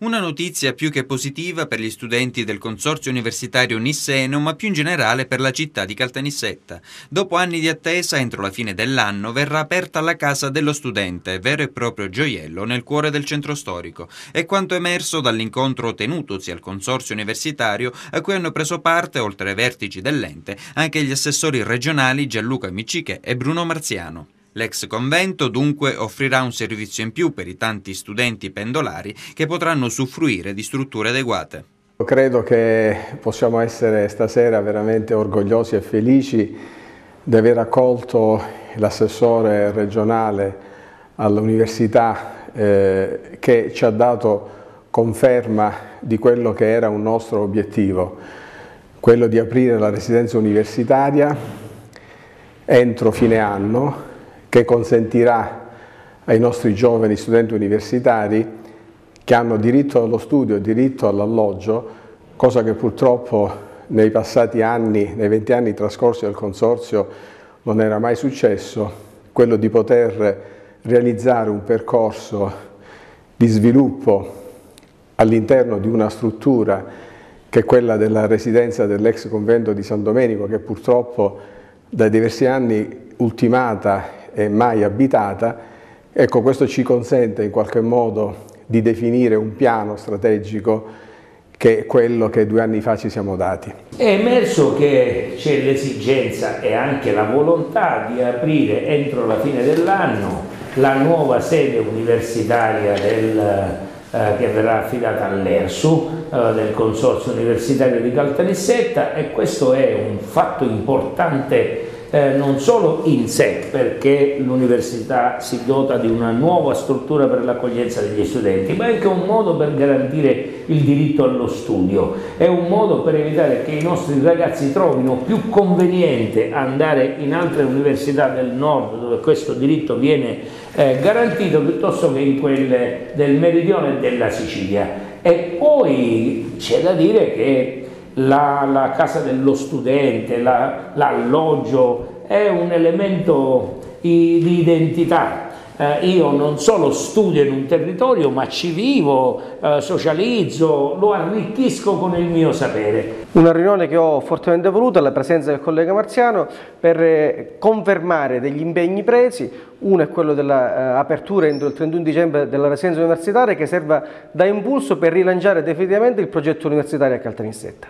Una notizia più che positiva per gli studenti del consorzio universitario Nisseno, ma più in generale per la città di Caltanissetta. Dopo anni di attesa, entro la fine dell'anno verrà aperta la Casa dello Studente, vero e proprio gioiello nel cuore del centro storico. È quanto emerso dall'incontro tenutosi al consorzio universitario a cui hanno preso parte, oltre ai vertici dell'ente, anche gli assessori regionali Gianluca Miciche e Bruno Marziano. L'ex convento dunque offrirà un servizio in più per i tanti studenti pendolari che potranno usufruire di strutture adeguate. Credo che possiamo essere stasera veramente orgogliosi e felici di aver accolto l'assessore regionale all'università eh, che ci ha dato conferma di quello che era un nostro obiettivo, quello di aprire la residenza universitaria entro fine anno che consentirà ai nostri giovani studenti universitari che hanno diritto allo studio, diritto all'alloggio, cosa che purtroppo nei passati anni, nei 20 anni trascorsi al Consorzio non era mai successo, quello di poter realizzare un percorso di sviluppo all'interno di una struttura che è quella della residenza dell'ex convento di San Domenico che purtroppo da diversi anni ultimata e mai abitata, ecco questo ci consente in qualche modo di definire un piano strategico che è quello che due anni fa ci siamo dati. È emerso che c'è l'esigenza e anche la volontà di aprire entro la fine dell'anno la nuova sede universitaria del, eh, che verrà affidata all'ERSU, eh, del Consorzio Universitario di Caltanissetta e questo è un fatto importante eh, non solo in sé perché l'università si dota di una nuova struttura per l'accoglienza degli studenti, ma è anche un modo per garantire il diritto allo studio, è un modo per evitare che i nostri ragazzi trovino più conveniente andare in altre università del nord dove questo diritto viene eh, garantito piuttosto che in quelle del meridione e della Sicilia. E poi c'è da dire che la, la casa dello studente, l'alloggio, la, è un elemento di identità. Eh, io non solo studio in un territorio, ma ci vivo, eh, socializzo, lo arricchisco con il mio sapere. Una riunione che ho fortemente voluto alla presenza del collega Marziano per eh, confermare degli impegni presi, uno è quello dell'apertura eh, entro il 31 dicembre della residenza universitaria che serva da impulso per rilanciare definitivamente il progetto universitario a Caltanissetta.